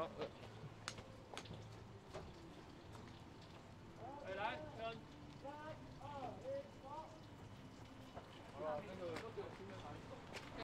好。哎，来，三二一，好，那个。